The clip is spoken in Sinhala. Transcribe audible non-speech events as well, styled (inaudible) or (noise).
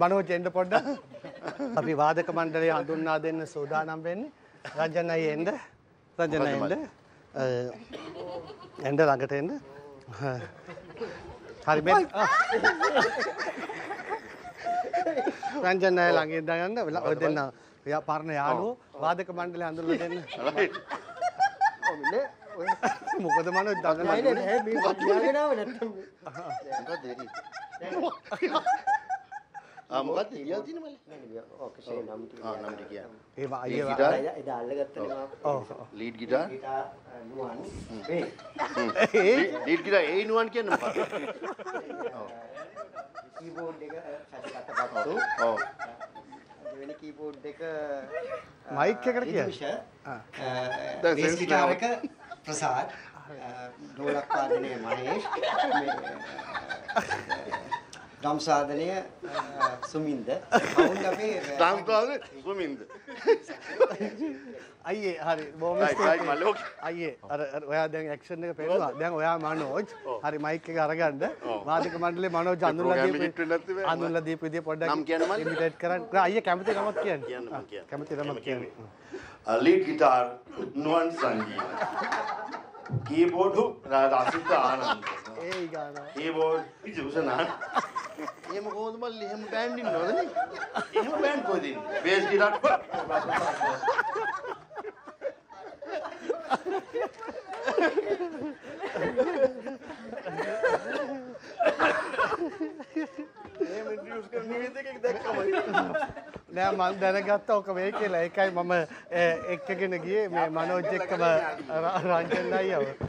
මනෝජ් එන්න පොඩ්ඩක්. අපි වාදක මණ්ඩලය හඳුන්වා දෙන්න සූදානම් වෙන්නේ. රංජන් අයියා එන්න. රංජන් අයියා එන්න. ළඟට එන්න. හරි මේ. රංජන් අයියා ළඟ ඉඳන් යන්න. ඔය දෙන්න යා පරණ යාළුවෝ වාදක මණ්ඩලය හඳුන්වලා දෙන්න. මොකද මනෝජ් දඟලන්නේ? මොකක්ද එරි? ආ මොකක්ද ඉලියල් තියෙන මල්ලි? ආ නම් ටික කියන්න. ඒව ලීඩ් අයියා එදා අල්ලගත්තනේ මම ඔව්. Lead guitar. ගිටාර් නුවන් මේ (laughs) ඒ ලීඩ් ගිටාර් ඒ නුවන් කියන්න මොකක්ද? ඔව්. කීබෝඩ් එක සැකකට ගත්තු ඔව්. දෙවෙනි කීබෝඩ් එක (laughs) මයික් එකට කියන්න. ආ. බේස් ගිටාර් එක ප්‍රසාද් ඩෝලක් වාදනය මහේෂ් ඩම් සාධනය සුමින්ද කවුන්ඩ් අපේ කාලේ සුමින්ද. අයියේ හරි බොහොම ස්තුතියි. අයියේ අර ඔයා දැන් ඇක්ෂන් එක පෙන්නුවා. දැන් ඔයා මනෝජ් හරි මයික් එක අරගන්න. වාදක මණ්ඩලේ මනෝජ් අඳුල්ලා දීපු. අඳුල්ලා දීපු විදිය පොඩ්ඩක් නම් කියන්න මල්ලි? ඉමිටේට් කරන්න. අයියේ කැමති නමක් කියන්න. කියන්න මම කියන්න. කැමති නමක් කියන්න. Lead guitar Nuwan Sanjeewa. Keyboard Rasitha Ananda. ඒයි ගානවා. කීබෝඩ් ඉජුසනාන්. එහෙම කොහොමද මල්ලි එහෙම බෑන්ඩ් ඉන්නවද නේ? එහෙම බෑන්ඩ් කොහෙද ඉන්නේ? Base guitar. එහෙම ඉන්ට්‍රොඩියුස් කරන නිවේද එකක් දැක්කම. නෑ මම දැනගත්තා ඔක වෙයි කියලා. ඒකයි මම එක්කගෙන ගියේ මේ මනෝජ් එක්කම රංජන් අයියව.